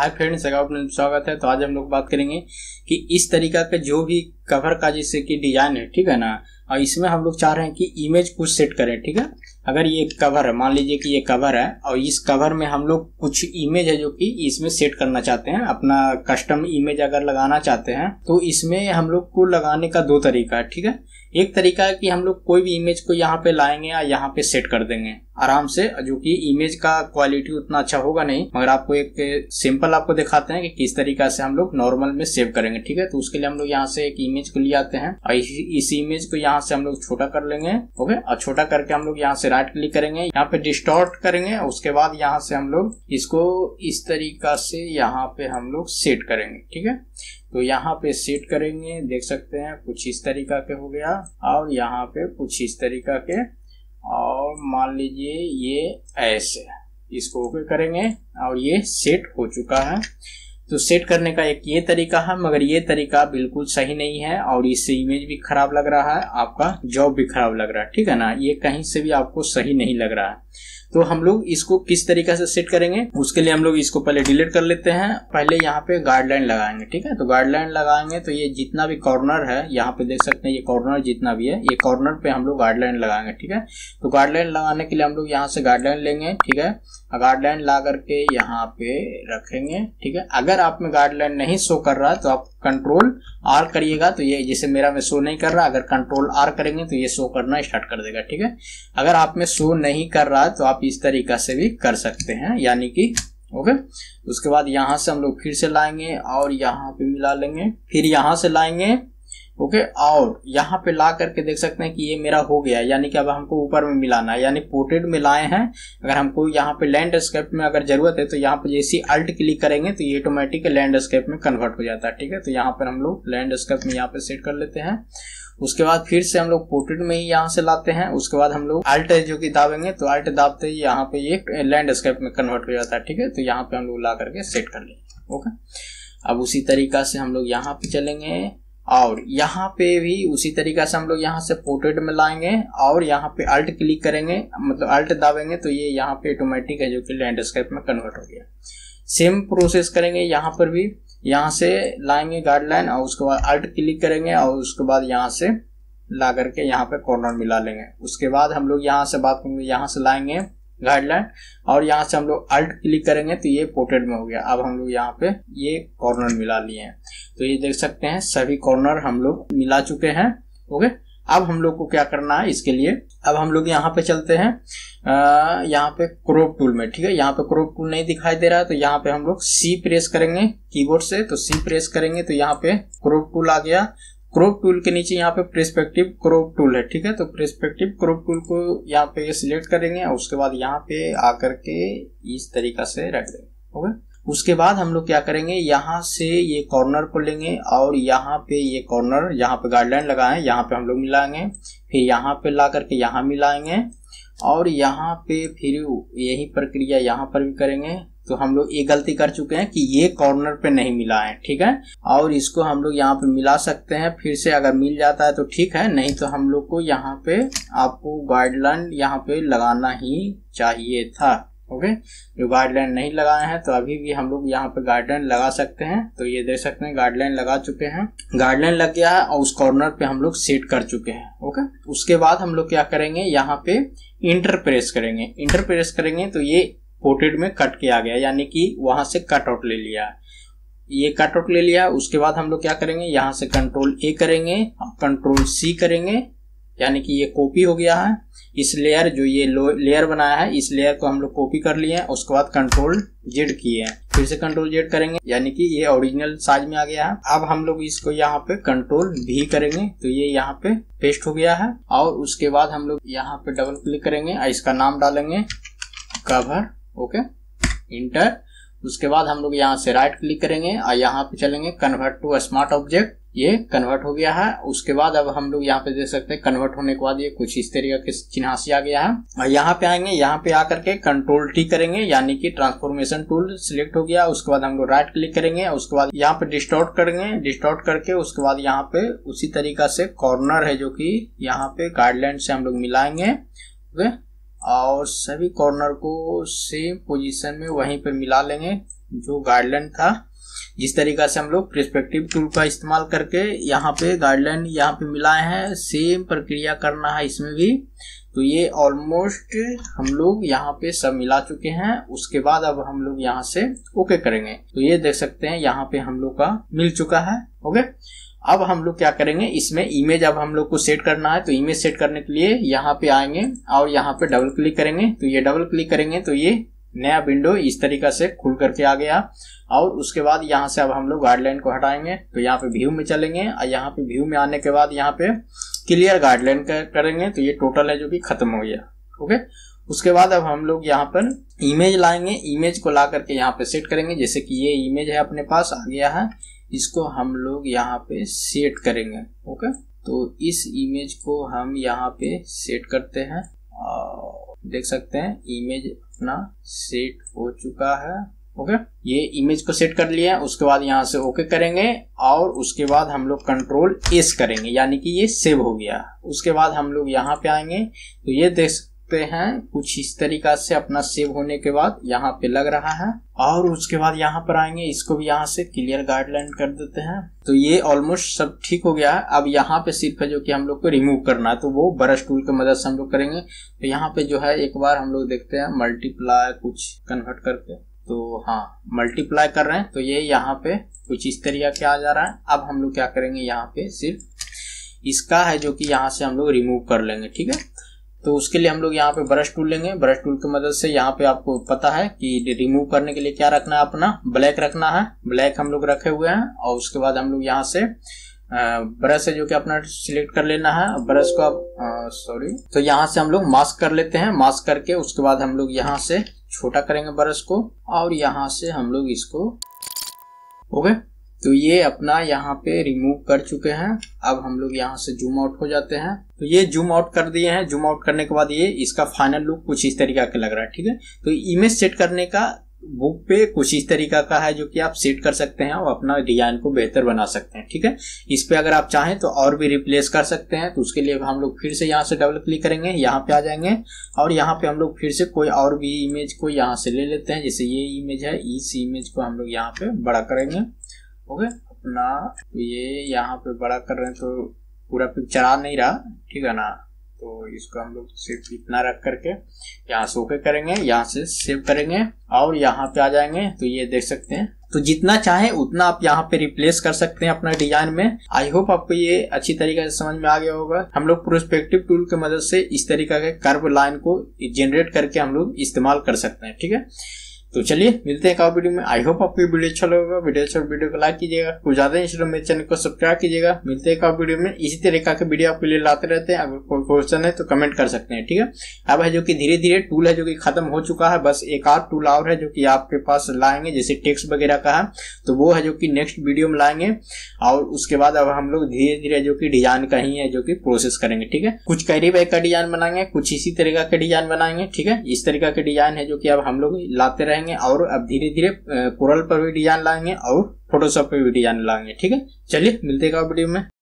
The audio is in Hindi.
हाय फ्रेंड्स स्वागत है। तो आज हम लोग बात करेंगे कि इस तरीका का जो भी कवर का जैसे कि डिज़ाइन है, ठीक है ना? और इसमें हम लोग चाह रहे हैं कि इमेज कुछ सेट करें, ठीक है? अगर ये कवर है, मान लीजिए कि ये कवर है, और इस कवर में हम लोग कुछ इमेज है जो कि इसमें सेट करना चाहते हैं, अपना कस्टम इमेज अगर लगाना चाहते हैं तो इसमें हम लोग को लगाने का दो तरीका है, ठीक है? एक तरीका है कि हम लोग कोई भी इमेज को यहाँ पे लाएँगे या यहाँ पे सेट कर देंगे, आराम से जो कि इमेज का क्वालिटी उतना अच्छा होगा नहीं, मगर आपको एक सिंपल आपको दिखाते हैं कि किस तरीका से हम लोग नॉर्मल में सेव करेंगे, ठीक है? तो उसके लिए हम लोग यहाँ से एक इमेज को ले आते हैं। और इस इमेज को यहाँ से हम लोग छोटा कर लेंगे ओके और छोटा करके हम लोग यहाँ से राइट क्लिक करेंगे, यहाँ पे डिस्टॉर्ट करेंगे उसके बाद यहाँ से हम लोग इसको इस तरीका से यहाँ पे हम लोग सेट करेंगे, ठीक है? तो यहाँ पे सेट करेंगे, देख सकते हैं, कुछ इस तरीका के हो गया, और यहाँ पे कुछ इस तरीका के, और मान लीजिए ये ऐसे, इसको ओके करेंगे, और ये सेट हो चुका है। तो सेट करने का एक ये तरीका है, मगर ये तरीका बिल्कुल सही नहीं है और इससे इमेज भी खराब लग रहा है, आपका जॉब भी खराब लग रहा है, ठीक है ना? ये कहीं से भी आपको सही नहीं लग रहा है। तो हम लोग इसको किस तरीके से सेट करेंगे, उसके लिए हम लोग इसको पहले डिलीट कर लेते हैं। पहले यहाँ पे गाइडलाइन लगाएँगे, ठीक है? तो गाइडलाइन लगाएँगे तो ये जितना भी कॉर्नर है, यहाँ पे देख सकते हैं ये कॉर्नर जितना भी है, ये कॉर्नर पे हम लोग गाइडलाइन लगाएँगे, ठीक है? तो गाइडलाइन लगाने के लिए हम लोग यहाँ से गाइडलाइन लेंगे, ठीक है? गाइडलाइन ला करके यहाँ पे रखेंगे, ठीक है? अगर आप में गाइडलाइन नहीं शो कर रहा है तो आप कंट्रोल आर करिएगा तो ये जैसे मेरा में शो नहीं कर रहा, अगर कंट्रोल आर करेंगे तो ये शो करना स्टार्ट कर देगा, ठीक है? अगर आप में शो नहीं कर रहा तो आप इस तरीका से भी कर सकते हैं, यानी कि ओके उसके बाद यहाँ से हम लोग फिर से लाएँगे और यहाँ पे मिला लेंगे, फिर यहाँ से लाएँगे ओके, और यहाँ पे ला करके देख सकते हैं कि ये मेरा हो गया यानी कि अब हमको ऊपर में मिलाना है। यानी पोर्ट्रेट में लाए हैं। अगर हमको यहाँ पे लैंडस्केप में अगर ज़रूरत है तो यहाँ पे जैसे अल्ट क्लिक करेंगे तो ये ऑटोमेटिक लैंडस्केप में कन्वर्ट हो जाता है। ठीक है? तो यहाँ पर हम लोग लैंडस्केप में यहाँ पे सेट कर लेते हैं। उसके बाद फिर से हम लोग पोर्ट्रेट में ही यहाँ से लाते हैं। उसके बाद हम लोग अल्ट जो कि दाबेंगे तो अल्ट दाबते ही यहाँ पे ये लैंडस्केप में कन्वर्ट हो जाता है। ठीक है? तो यहाँ पे हम लोग ला करके सेट कर लेंगे ओके? अब उसी तरीका से हम लोग यहाँ पे चलेंगे। और यहाँ पे भी उसी तरीका से हम लोग यहाँ से पोर्ट्रेट में लाएँगे और यहाँ पे अल्ट क्लिक करेंगे मतलब अल्ट दाबेंगे तो ये यहाँ पे ऑटोमेटिक है जो कि लैंडस्केप में कन्वर्ट हो गया। सेम प्रोसेस करेंगे यहाँ पर भी। यहाँ से लाएँगे गाइडलाइन और उसके बाद अल्ट क्लिक करेंगे और उसके बाद यहाँ से ला करके यहाँ पे कॉर्नर मिला लेंगे। उसके बाद हम लोग यहाँ से बात करेंगे, यहाँ से लाएँगे। गाइडलाइन और यहाँ से हम लोग अल्ट क्लिक करेंगे तो ये पोर्ट्रेट में हो गया। अब हम लोग यहाँ पे ये कॉर्नर मिला लिए हैं। तो ये देख सकते हैं, सभी कॉर्नर हम लोग मिला चुके हैं। ओके अब हम लोग को क्या करना है इसके लिए? अब हम लोग यहाँ पे चलते हैं। यहाँ पे क्रोप टूल में, ठीक है? यहाँ पे क्रोप टूल नहीं दिखाई दे रहा है तो यहाँ पे हम लोग सी प्रेस करेंगे कीबोर्ड से तो सी प्रेस करेंगे तो यहाँ पे क्रोप टूल आ गया। क्रोप टूल के नीचे यहाँ पे प्रेस्पेक्टिव क्रोप टूल है, ठीक है? तो प्रेस्पेक्टिव क्रोप टूल को यहाँ पे सिलेक्ट करेंगे और उसके बाद यहाँ पे आकर के इस तरीका से रख देंगे, ओके? उसके बाद हम लोग क्या करेंगे, यहाँ से ये कॉर्नर को लेंगे और यहाँ पे ये कॉर्नर यहाँ पे गाइडलाइन लगाए, यहाँ पे हम लोग मिलाएँगे, फिर यहाँ पे ला करके यहाँ मिलाएँगे और यहाँ पे फिर यही प्रक्रिया यहाँ पर भी करेंगे। तो हम लोग ये गलती कर चुके हैं कि ये कॉर्नर पे नहीं मिला है, ठीक है? और इसको हम लोग यहाँ पे मिला सकते हैं, फिर से अगर मिल जाता है तो ठीक है, नहीं तो हम लोग को यहाँ पे आपको गाइडलाइन यहाँ पे लगाना ही चाहिए था। ओके? जो गाइडलाइन नहीं लगाए हैं तो अभी भी हम लोग यहाँ पे गाइडलाइन लगा सकते हैं। तो ये देख सकते हैं गाइडलाइन लगा चुके हैं। गाइडलाइन लग गया है और उस कॉर्नर पे हम लोग सेट कर चुके हैं, ओके? उसके बाद हम लोग क्या करेंगे, यहाँ पे इंटर प्रेस करेंगे। इंटर प्रेस करेंगे तो ये पोर्ट्रेट में कट किया गया, यानी कि वहाँ से कट आउट ले लिया। है ये कट आउट ले लिया, उसके बाद हम लोग क्या करेंगे, यहाँ से कंट्रोल ए करेंगे कंट्रोल सी करेंगे यानी कि ये कॉपी हो गया है। इस लेयर जो ये लेयर बनाया है, इस लेयर को हम लोग कॉपी कर लिए हैं, उसके बाद कंट्रोल जेड किए हैं। फिर से कंट्रोल जेड करेंगे, यानी कि ये ओरिजिनल साइज़ में आ गया है। अब हम लोग इसको यहाँ पे कंट्रोल भी करेंगे तो ये यहाँ पे पेस्ट हो गया है। और उसके बाद हम लोग यहाँ पे डबल क्लिक करेंगे इसका नाम डालेंगे कवर ओके इंटर उसके बाद हम लोग यहाँ से राइट क्लिक करेंगे, और यहाँ पे चलेंगे कन्वर्ट टू स्मार्ट ऑब्जेक्ट ये कन्वर्ट हो गया है। उसके बाद अब हम लोग यहाँ पे देख सकते हैं कन्वर्ट होने के बाद ये कुछ इस तरीके के चिन्हासी आ गया है। और यहाँ पे आएँगे, यहाँ पे आकर के कंट्रोल टी करेंगे, यानी कि ट्रांसफॉर्मेशन टूल सिलेक्ट हो गया। उसके बाद हम लोग राइट क्लिक करेंगे, उसके बाद यहाँ पे डिस्टॉर्ट करेंगे। डिस्टॉर्ट करके उसके बाद यहाँ पे उसी तरीका से कॉर्नर है जो की यहाँ पे गाइडलाइन से हम लोग मिलाएँगे। ओके और सभी कॉर्नर को सेम पोजीशन में वहीं पर मिला लेंगे, जो गाइडलाइन था। जिस तरीका से हम लोग प्रिस्पेक्टिव टूल का इस्तेमाल करके यहाँ पे गाइडलाइन यहाँ पे मिलाए हैं। सेम प्रक्रिया करना है इसमें भी। तो ये ऑलमोस्ट हम लोग यहाँ पे सब मिला चुके हैं। उसके बाद अब हम लोग यहाँ से ओके करेंगे। तो ये देख सकते हैं यहाँ पे हम लोग का मिल चुका है। ओके अब हम लोग क्या करेंगे? इसमें इमेज अब हम लोग को सेट करना है। तो इमेज सेट करने के लिए यहाँ पे आएँगे और यहाँ पे डबल क्लिक करेंगे। तो ये डबल क्लिक करेंगे। तो ये नया विंडो इस तरीका से खुल करके आ गया। और उसके बाद यहाँ से अब हम लोग गाइडलाइन को हटाएँगे। तो यहाँ पे व्यू में चलेंगे। और यहाँ पे व्यू में आने के बाद यहाँ पे क्लियर गाइडलाइन करेंगे। तो ये टोटल है जो कि खत्म हो गया। ओके? उसके बाद अब हम लोग यहाँ पर इमेज लाएँगे। इमेज को ला करके यहाँ पे सेट करेंगे। जैसे कि ये इमेज है अपने पास, आ गया है। इसको हम लोग यहाँ पे सेट करेंगे। ओके? तो इस इमेज को हम यहाँ पे सेट करते हैं। और देख सकते हैं इमेज अपना सेट हो चुका है। ओके ये इमेज को सेट कर लिया उसके बाद यहाँ से ओके करेंगे और उसके बाद हम लोग कंट्रोल एस करेंगे, यानी कि ये सेव हो गया। उसके बाद हम लोग यहाँ पे आएँगे तो ये देख सकते हैं, कुछ इस तरीका से अपना सेव होने के बाद यहाँ पे लग रहा है। और उसके बाद यहाँ पर आएँगे, इसको भी यहाँ से क्लियर गाइडलाइन कर देते हैं। तो ये ऑलमोस्ट सब ठीक हो गया है। अब यहाँ पे सिर्फ़ है जो कि हम लोग को रिमूव करना है। तो वो ब्रश टूल की मदद से हम लोग करेंगे। तो यहाँ पे जो है, एक बार हम लोग देखते हैं मल्टीप्लाई कुछ कन्वर्ट करके। तो हाँ मल्टीप्लाई कर रहे हैं। तो ये यहाँ पे कुछ इस तरीका के आ जा रहा है। अब हम लोग क्या करेंगे, यहाँ पे सिर्फ़ इसका है जो कि यहाँ से हम लोग रिमूव कर लेंगे, ठीक है? तो उसके लिए हम लोग यहाँ पे ब्रश टूल लेंगे। ब्रश टूल की मदद से यहाँ पे आपको पता है कि रिमूव करने के लिए क्या रखना है अपना। ब्लैक रखना है। ब्लैक हम लोग रखे हुए हैं और उसके बाद हम लोग यहाँ से ब्रश है जो कि अपना सिलेक्ट कर लेना है। ब्रश को आप सॉरी तो यहाँ से हम लोग मास्क कर लेते हैं। मास्क करके उसके बाद हम लोग यहाँ से छोटा करेंगे ब्रश को और यहाँ से हम लोग इसको ओके तो ये अपना यहाँ पे रिमूव कर चुके हैं। अब हम लोग यहाँ से जूम आउट हो जाते हैं। तो ये जूम आउट कर दिए हैं। जूम आउट करने के बाद ये इसका फाइनल लुक कुछ इस तरीका का लग रहा है, ठीक है? तो इमेज सेट करने का बुक पे कुछ इस तरीका का है जो कि आप सेट कर सकते हैं और अपना डिज़ाइन को बेहतर बना सकते हैं, ठीक है? इस पे अगर आप चाहें तो और भी रिप्लेस कर सकते हैं। तो उसके लिए हम लोग फिर से यहाँ से डबल क्लिक करेंगे। यहाँ पे आ जाएँगे और यहाँ पे हम लोग फिर से कोई और भी इमेज को यहाँ से ले लेते हैं। जैसे ये इमेज है, इस इमेज को हम लोग यहाँ पे बड़ा करेंगे। ओके? अपना ये यहाँ पे बड़ा कर रहे हैं तो पूरा पिक्चर आ नहीं रहा, ठीक है ना? तो इसको हम लोग सिर्फ़ इतना रख करके यहाँ से ओके करेंगे, यहाँ से सेव करेंगे और यहाँ पे आ जाएँगे तो ये देख सकते हैं। तो जितना चाहे उतना आप यहाँ पे रिप्लेस कर सकते हैं अपना डिज़ाइन में। आई होप आपको ये अच्छी तरीके से समझ में आ गया होगा। हम लोग प्रोस्पेक्टिव टूल की मदद से इस तरीका के कर्व लाइन को जनरेट करके हम लोग इस्तेमाल कर सकते हैं, ठीक है? तो चलिए, मिलते हैं एक वीडियो में। आई होप आपको वीडियो अच्छा लगेगा वीडियो अच्छा वीडियो को लाइक कीजिएगा। कुछ ज़्यादा इंस्टॉल मेरे चैनल को सब्सक्राइब कीजिएगा। मिलते हैं एक वीडियो में। इसी तरीका के वीडियो आपके लिए लाते रहते हैं। अगर कोई क्वेश्चन है तो कमेंट कर सकते हैं, ठीक है? अब है जो कि धीरे धीरे टूल है जो कि खत्म हो चुका है। बस एक आध टूल और है जो कि आपके पास लाएँगे, जैसे टेक्स वगैरह का है। तो वो है जो कि नेक्स्ट वीडियो में लाएँगे। और उसके बाद अब हम लोग धीरे धीरे जो कि डिज़ाइन का ही है, जो कि प्रोसेस करेंगे, ठीक है? कुछ कैरी बैग का डिज़ाइन बनाएँगे, कुछ इसी तरीका के डिज़ाइन बनाएँगे, ठीक है? इस तरीका के डिज़ाइन है जो कि अब हम लोग लाते रहेंगे और अब धीरे धीरे कोरल पर भी डिज़ाइन लाएँगे और फोटोशॉप पर भी डिज़ाइन लाएँगे, ठीक है? चलिए, मिलते हैं वीडियो में।